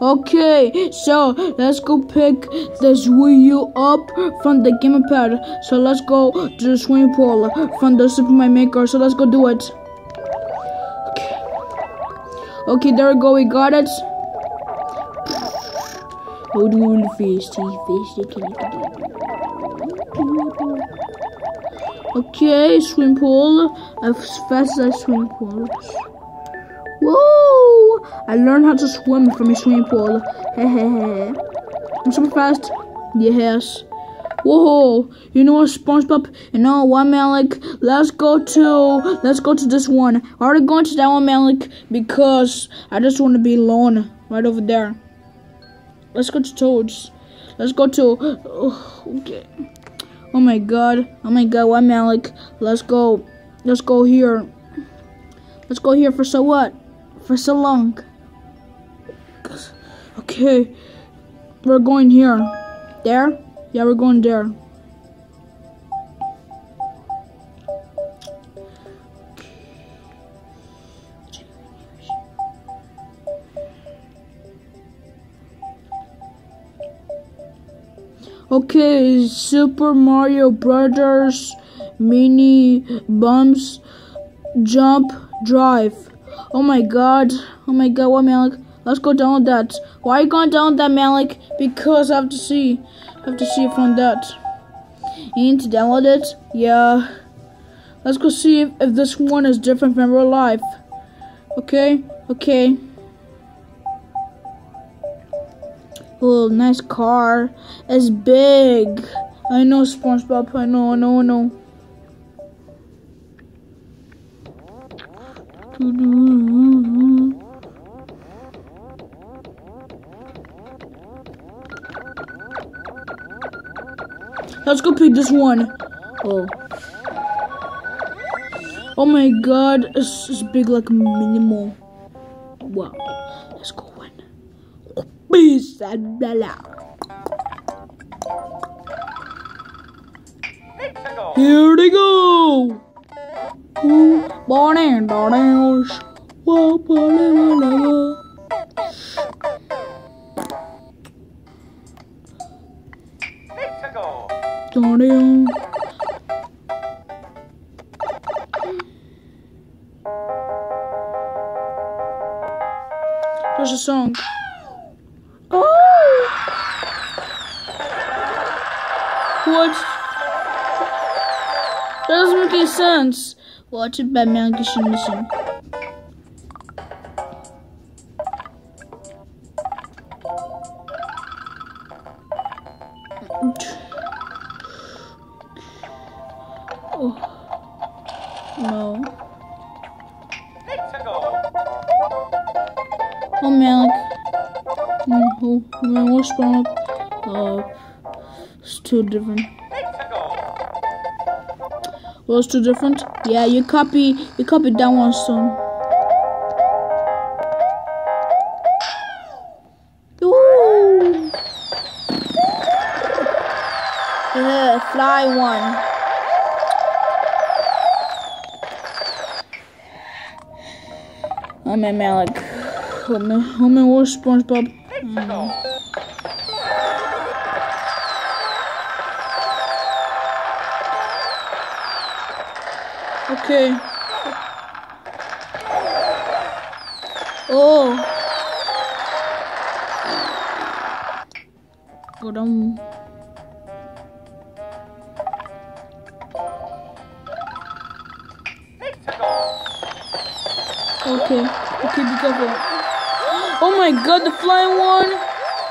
Okay, so let's go pick this Wii U up from the gamepad. So let's go to the swimming pool from the Super Mario Maker. So let's go do it. Okay, okay there we go. We got it. Oh, do the fisty, fisty, Okay, swim pool. As fast as swim pool. Whoa! I learned how to swim from a swimming pool. I'm super fast. Yes. Whoa! You know what, SpongeBob? You know what, Malik? Let's go to let's go to this one. I already going to that one, Malik, because I just want to be alone right over there. Let's go to Toads. Let's go to. Oh, okay. Oh my god. Oh my god. What, Malik? Let's go. Let's go here. Let's go here for so what? For so long. Okay. We're going here. There? Yeah, we're going there. Okay, Super Mario Brothers Mini Bumps Jump Drive. Oh my god. Oh my god, what Malik? Let's go download that. Why are you going down that Malik? Because I have to see. I have to see from that. You need to download it? Yeah. Let's go see if, if this one is different from real life. Okay? Okay. Oh, nice car. It's big. I know SpongeBob. I know, I know, I know. Let's go pick this one. Oh. Oh my god, it's, it's big like minimal. Wow. Let's go in. Peace and. Here they go. Morning, There's a song. Oh! What? That doesn't make any sense. Watch it Batman Kishin Oh. Too different. It's too different. Yeah, you copy, you copied that one, son. Ooh. Yeah, fly one. I'm man, Malik. Oh man, where's SpongeBob? Mm. Okay. Oh. Go down. Okay. Okay, be careful. Oh my god, the flying one!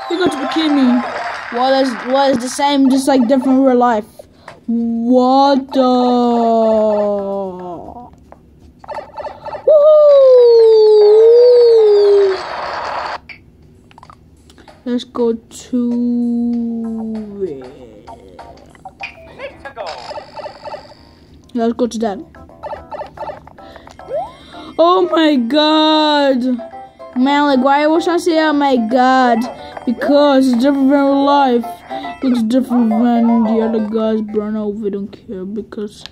He got to bikini. What is what is the same, just like different real life? What the? Let's go to. Let's go to that. Oh my god! Man, like, why was I say oh my god? Because it's different from life. It's different when the other guys burn out. We don't care because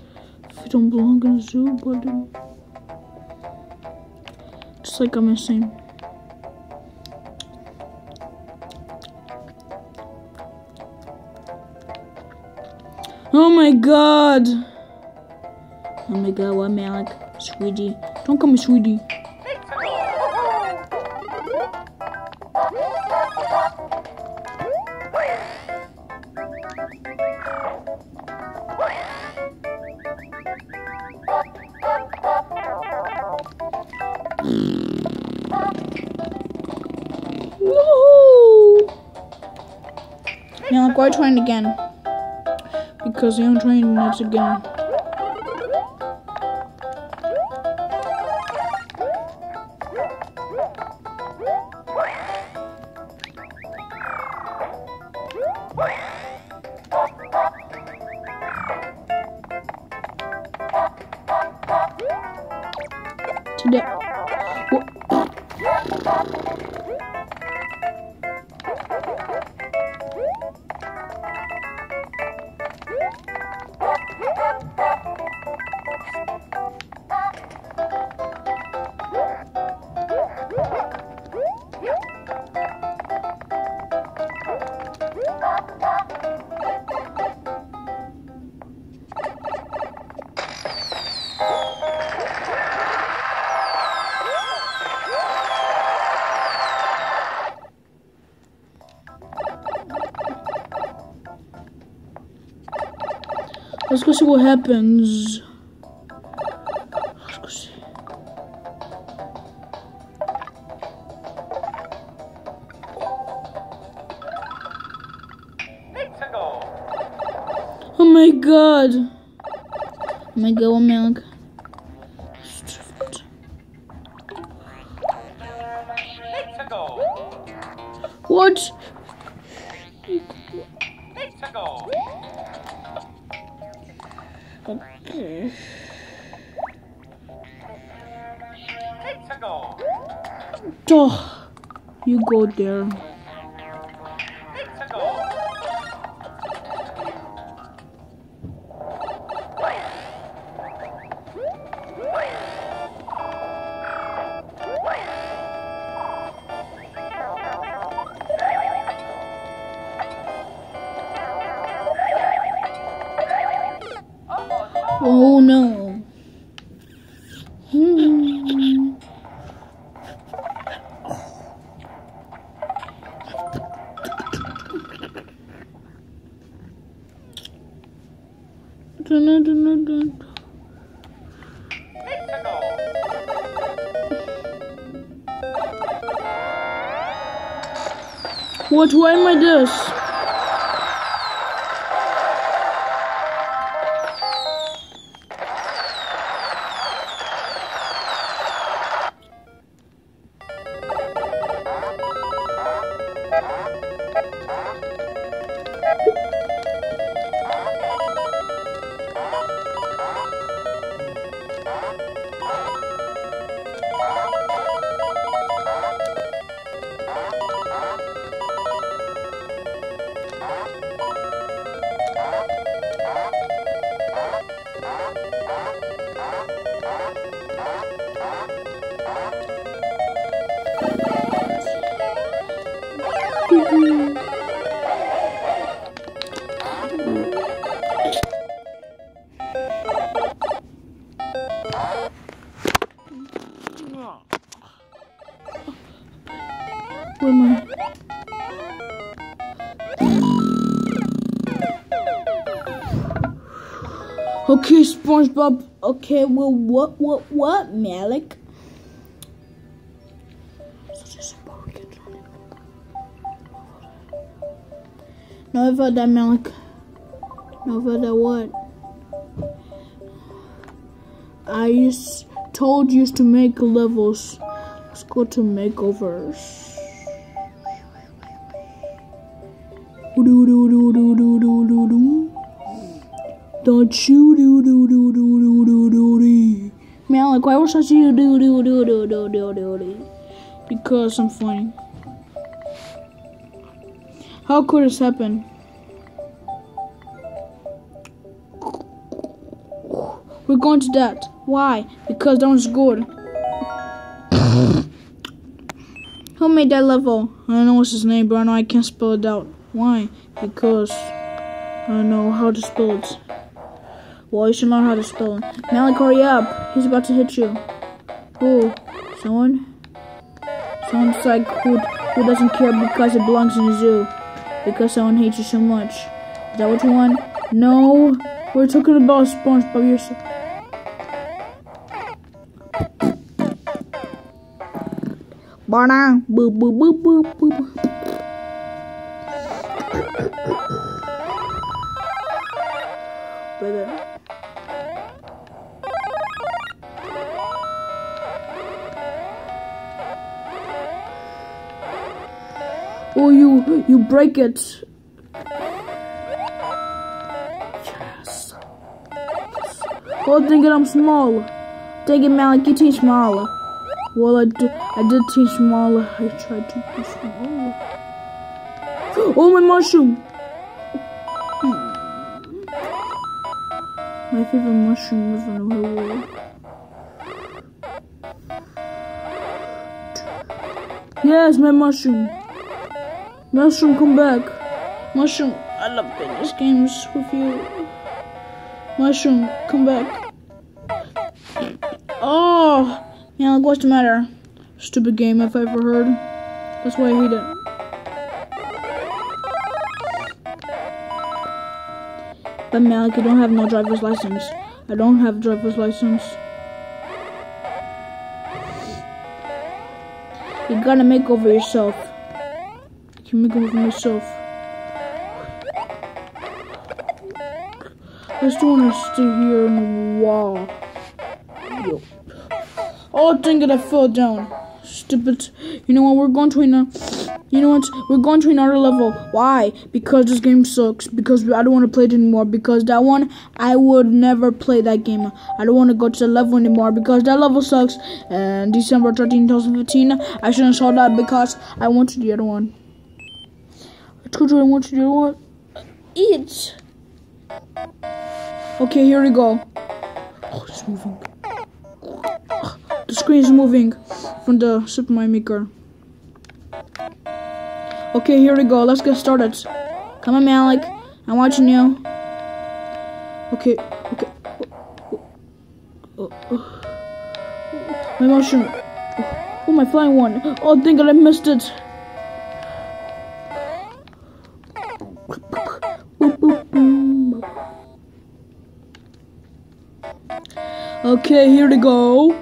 we don't belong in the zoo, but um, just like I'm saying. Oh my god. Oh my god, what Malik? Sweetie. Don't call me sweetie. Woohoo! Malik, why trying again? Because I'm trying this again. Let's go see what happens. Oh, you go there. What? Why am I this? I? Okay, SpongeBob. Okay, well, what, what, what, Malik? No further Malik. No further what? I told you to make levels. Let's go to makeovers. Do do do do do do do do. Don't you do do do do do do do do. Malik, why was I you do do do do do do do do? Because I'm funny. How could this happen? We're going to that. Why? Because that one's good. Who made that level? I don't know what's his name, but I know I can't spell it out. Why? Because I know how to spell it. Well, you should learn how to spell it. Malik, hurry up. He's about to hit you. Who? Someone? Someone's like who, who doesn't care because it belongs in the zoo. Because someone hates you so much. Is that what you want? No. We're talking about SpongeBob. You're so Banana. Boo boo boo boo boo Baby. Oh, you you break it. Yes. Oh, dang it, I'm small. Dang it, Malik, you teach smaller. Well, I did, I did teach smaller. I tried to be smaller. Oh, my mushroom. My favorite mushroom in the whole world. Yes, my mushroom. Mushroom, come back. Mushroom, I love playing these games with you. Mushroom, come back. Oh, yeah, like, what's the matter? Stupid game if I ever heard. That's why I hate it. But Malik, I don't have no driver's license. I don't have driver's license. You gotta make over yourself. I can make over myself. I just wanna stay here the wall. Yo. Oh dang it, I fell down. Stupid. You know what, we're going to a you know what? We're going to another level. Why? Because this game sucks. Because I don't want to play it anymore. Because that one, I would never play that game. I don't want to go to the level anymore because that level sucks. And December 13, 2015, I shouldn't saw that because I went to the other one. I told you I went to the other one. Eat. Okay, here we go. Oh, it's moving. The screen is moving from the Super Mario Maker. Okay, here we go. Let's get started. Come on, Malik. I'm watching you. Okay, okay. My motion. Oh, my flying one. Oh, dang it, I missed it. Okay, here we go.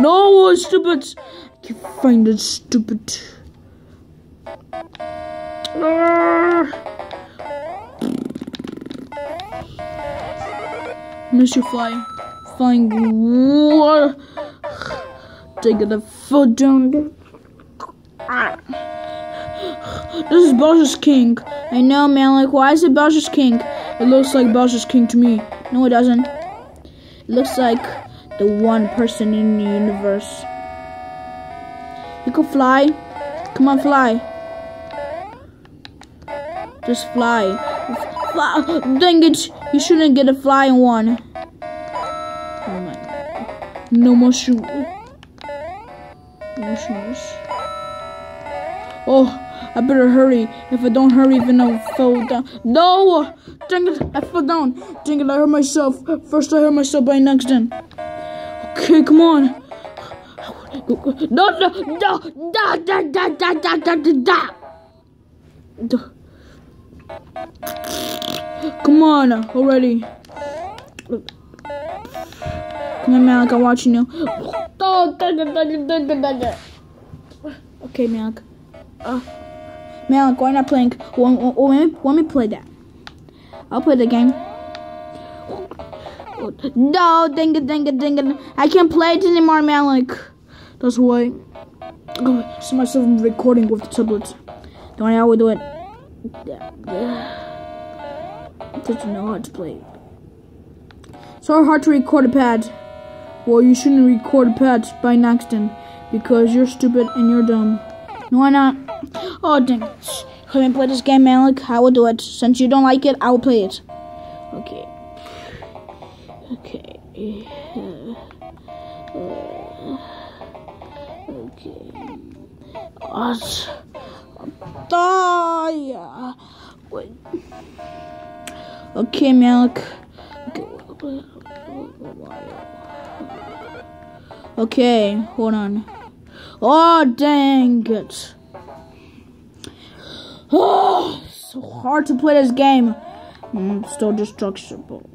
No, stupid! You find it stupid. Ah. Miss you, fly. Flying. Taking the foot down. This is Bowser's King. I know, man. Like, why is it Bowser's King? It looks like Bowser's King to me. No, it doesn't. It looks like the one person in the universe. You can fly. Come on, fly. Just fly. fly. Dang it! You shouldn't get a flying one. Oh my god. No mushroom. Mushrooms. Oh, I better hurry. If I don't hurry, then I'll fall down. No! Dang it, I fell down. Dang it, I hurt myself. First I hurt myself by an accident. Okay, come on. No, no, no, da, da, da, da, da, da, da, da. Come on, already. Come on, Malik, I'm watching you. Okay, Malik. Uh, Malik, why not playing? Let me, let me play that. I'll play the game. No, dang it, dang it, dang it. I can't play it anymore, Malik. That's why. Oh, see myself recording with the tablet. Don't know how we do it. Doesn't know how to play. So hard to record a pad. Well, you shouldn't record a pad by accident because you're stupid and you're dumb. Why not? Oh, dang it. I play this game, Malik? I will do it. Since you don't like it, I will play it. Okay. Okay. okay. What? Die! Wait. Okay, Malik. Okay. Hold on. Oh, dang it. Oh, so hard to play this game. Mm, still destructible.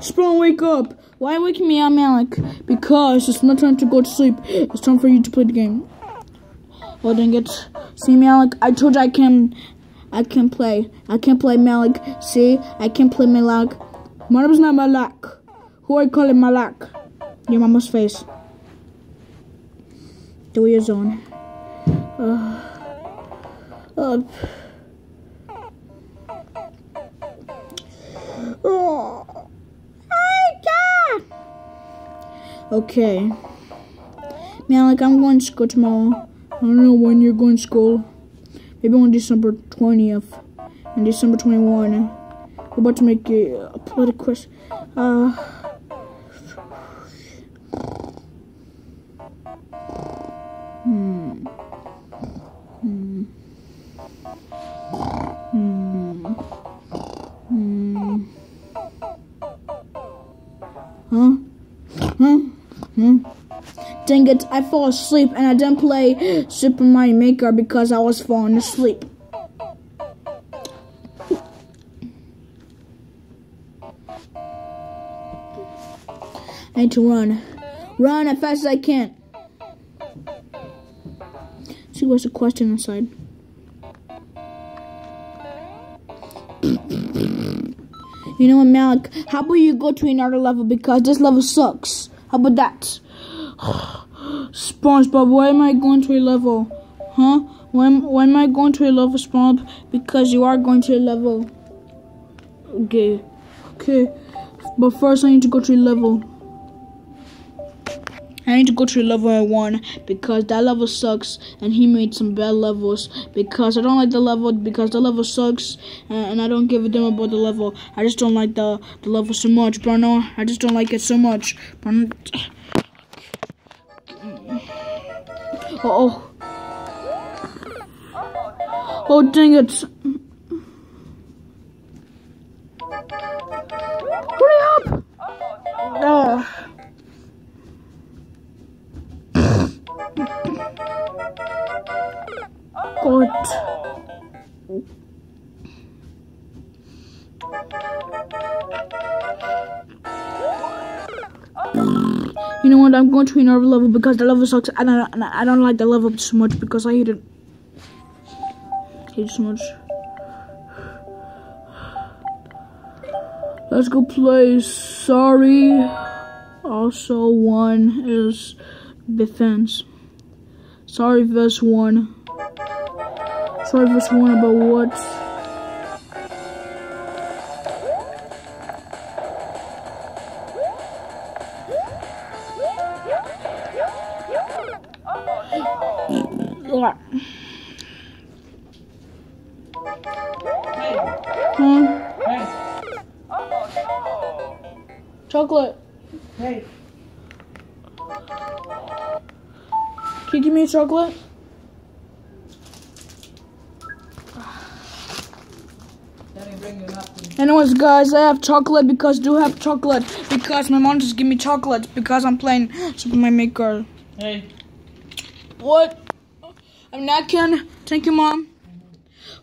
Spawn, wake up. Why waking me up, Malik? Because it's not time to go to sleep. It's time for you to play the game. Oh, then get... See, Malik, I told you I can, I can play. I can play Malik. See, I can play Malik. My name's not Malak. Who I call it Malak? Your mama's face. Do your zone. Uh, uh, Okay. Malik, I'm going to school tomorrow. I don't know when you're going to school. Maybe on December 20th and December 21. We're about to make a, a political question. Uh, I fall asleep and I didn't play Super Mario Maker because I was falling asleep. I need to run. Run as fast as I can. See what's the question inside. You know what, Malik? How about you go to another level because this level sucks? How about that? SpongeBob, why am I going to a level? Huh? When why am I going to a level, SpongeBob? Because you are going to a level. Okay. Okay. But first I need to go to a level. I need to go to level one because that level sucks and he made some bad levels because I don't like the level because the level sucks and, I don't give a damn about the level. I just don't like the, the level so much, Bruno. I just don't like it so much. Bruno. Oh. Oh dang it. Hurry up! Uh. God. You know what? I'm going to another level because the level sucks, and I, and I don't like the level so much because I hate it. Hate it so much. Let's go play. Sorry. Also, one is defense. Sorry, verse 1. Sorry, verse 1 about what? What? Hmm. Hey. Oh, no. Chocolate. Hey. Can you give me a chocolate? Anyways, guys, I have chocolate because I do have chocolate because my mom just give me chocolate because I'm playing Super Mario Maker. Hey. What? I'm napkin. Thank you, mom.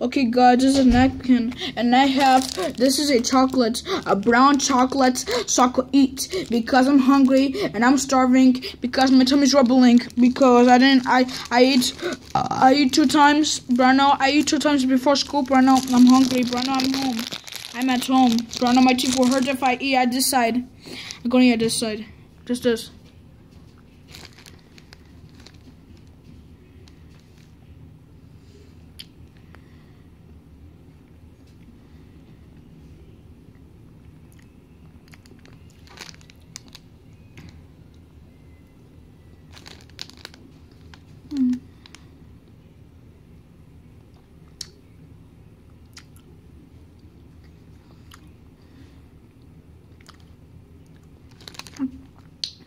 Okay, guys, this is a napkin, and I have this is a chocolate, a brown chocolate, so I could eat because I'm hungry and I'm starving because my tummy's rumbling because I didn't I I eat uh, I eat two times, Bruno. I eat two times before school, Bruno. I'm hungry, Bruno. I'm home. I'm at home, Bruno. My teeth will hurt if I eat at this side. I'm to eat this side, just this.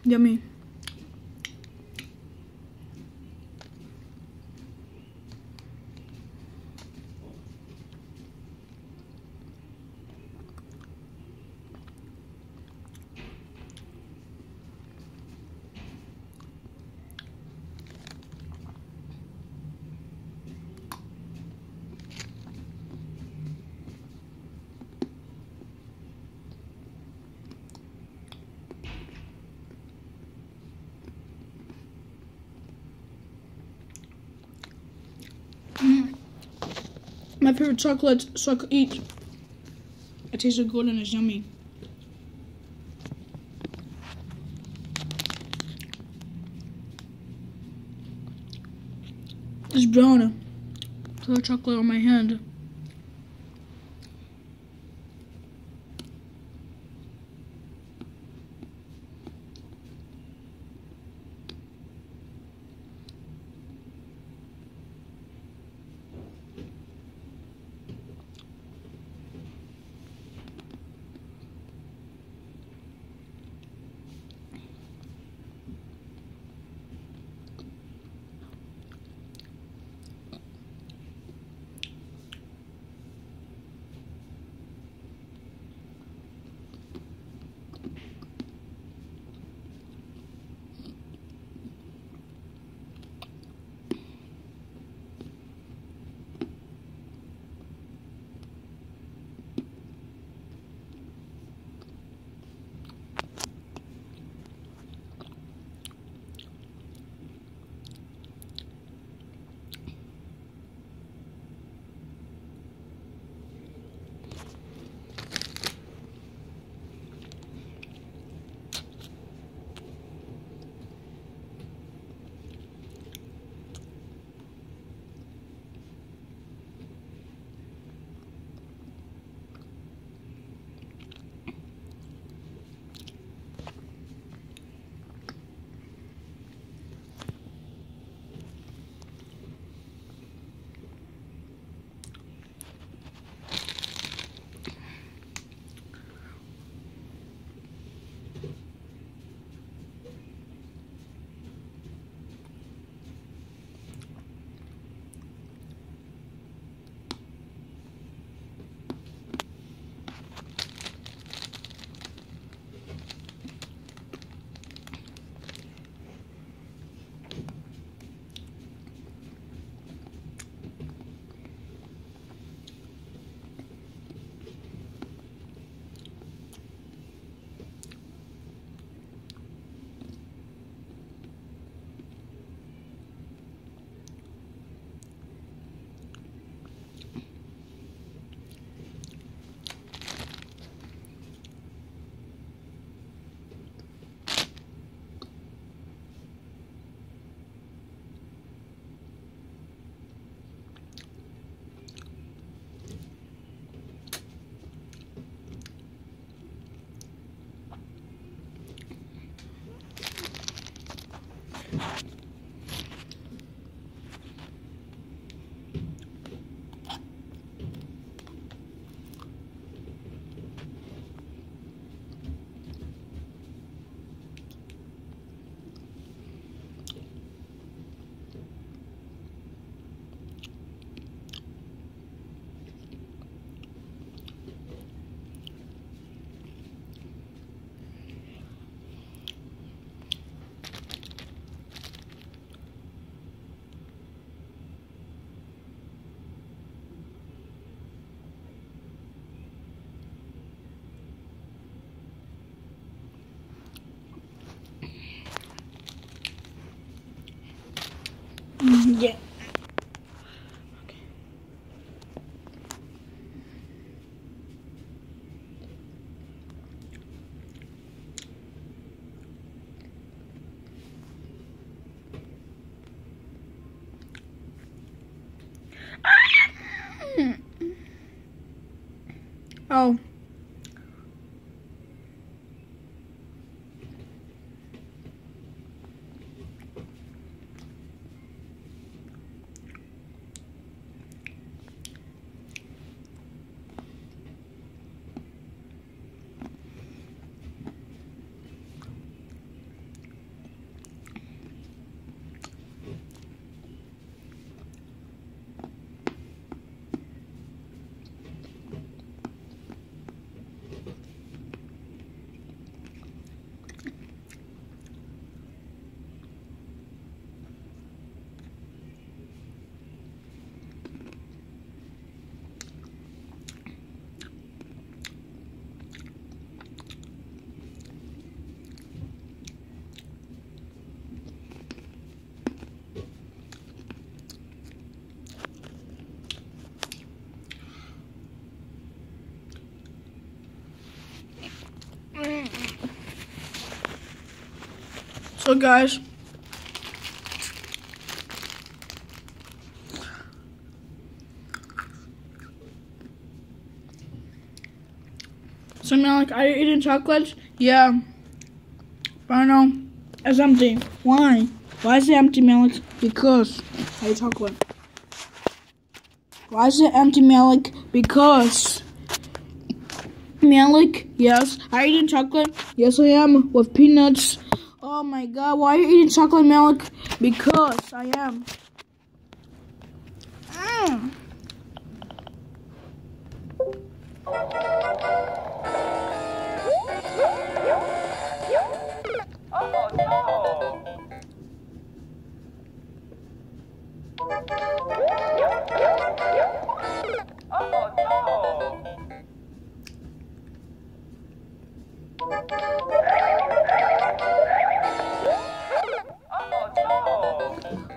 Yummy. My favorite chocolate, so I could eat. It tastes so good and it's yummy. It's brown. The chocolate on my hand. Oh, so guys, so now like, are you eating chocolates? Yeah. But I know it's empty. Why? Why is it empty, Malik? Because I eat chocolate. Why is it empty, Malik? Because Malik, yes. I eating chocolate? Yes, I am. With peanuts. Oh my god, why are you eating chocolate milk? Because I am. Mm.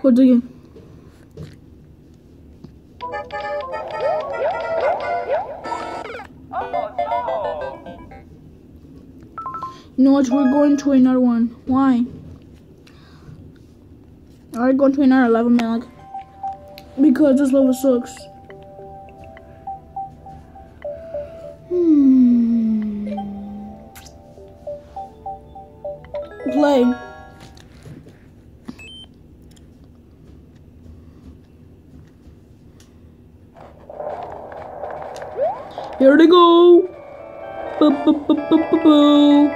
Again. You know what? We're going to another one. Why? Alright, going to another level, man. Because this level sucks. Boo,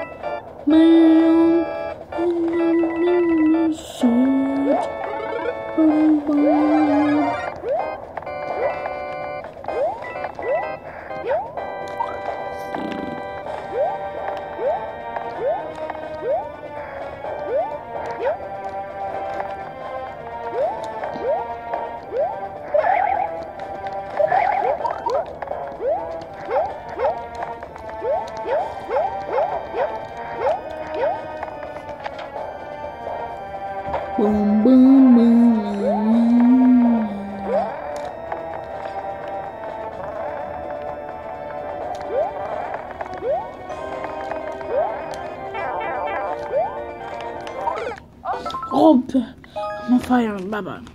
Oh,